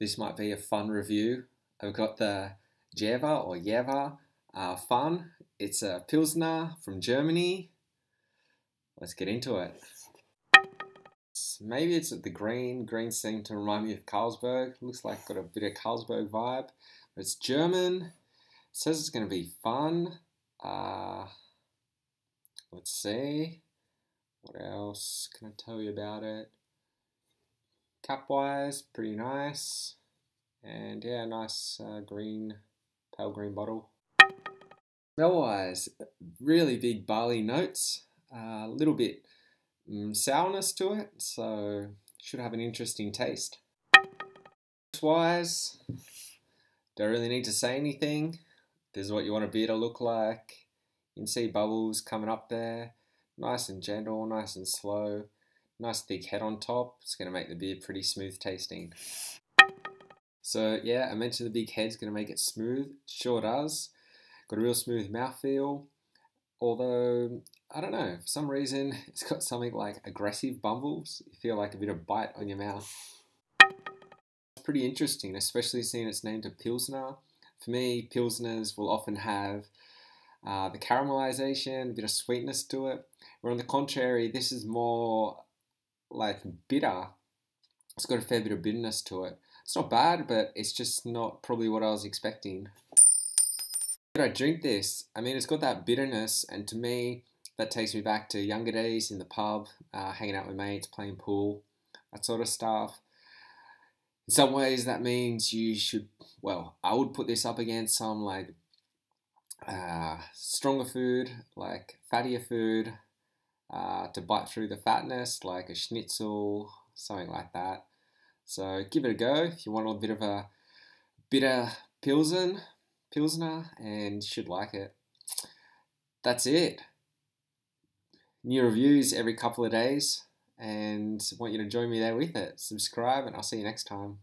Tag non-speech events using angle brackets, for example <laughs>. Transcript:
this might be a fun review. I've got the Jever or Jever uh, Fun. It's a Pilsner from Germany. Let's get into it. Maybe it's the green. Green seem to remind me of Carlsberg. Looks like got a bit of Carlsberg vibe. It's German. It says it's going to be fun. Uh, let's see. What else can I tell you about it? Cap wise, pretty nice. And yeah, nice uh, green, pale green bottle. Smell wise, really big barley notes. A uh, little bit um, sourness to it, so should have an interesting taste. Wise, don't really need to say anything. This is what you want a beer to look like. You can see bubbles coming up there. Nice and gentle, nice and slow. Nice thick head on top. It's going to make the beer pretty smooth tasting. So yeah, I mentioned the big head's going to make it smooth. Sure does. Got a real smooth mouthfeel. Although, I don't know, for some reason, <laughs> it's got something like aggressive bumbles. You feel like a bit of bite on your mouth. It's pretty interesting, especially seeing it's named a Pilsner. For me, Pilsners will often have uh, the caramelization, a bit of sweetness to it. Where on the contrary, this is more like bitter. It's got a fair bit of bitterness to it. It's not bad, but it's just not probably what I was expecting. When I drink this, I mean, it's got that bitterness, and to me, that takes me back to younger days in the pub, uh, hanging out with mates, playing pool, that sort of stuff. In some ways, that means you should, well, I would put this up against some like uh, stronger food, like fattier food, uh, to bite through the fatness, like a schnitzel, something like that. So give it a go if you want a bit of a bitter pilsen, pilsner, and should like it. That's it. New reviews every couple of days, and want you to join me there with it. Subscribe, and I'll see you next time.